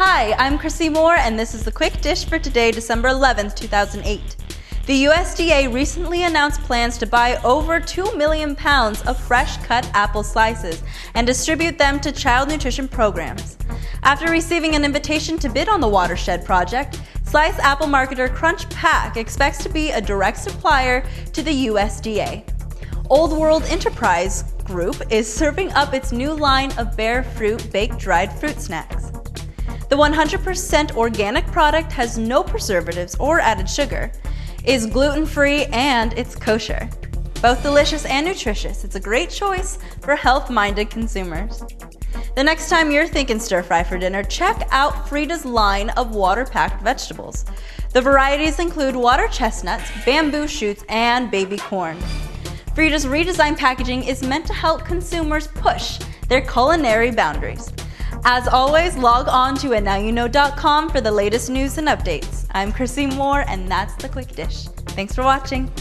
Hi, I'm Chrissy Moore, and this is the Quick Dish for today, December 11th, 2008. The USDA recently announced plans to buy over 2 million pounds of fresh cut apple slices and distribute them to child nutrition programs. After receiving an invitation to bid on the watershed project, Slice apple marketer Crunch Pak expects to be a direct supplier to the USDA. Old World Enterprise Group is serving up its new line of bare fruit baked dried fruit snacks. The 100% organic product has no preservatives or added sugar is gluten free and it's kosher. Both delicious and nutritious, it's a great choice for health minded consumers. The next time you're thinking stir fry for dinner, check out Frieda's line of water packed vegetables. The varieties include water chestnuts, bamboo shoots, and baby corn. Frieda's redesigned packaging is meant to help consumers push their culinary boundaries. As always, log on to andnowuknow.com for the latest news and updates. I'm Chrissy Moore, and that's the Quick Dish. Thanks for watching.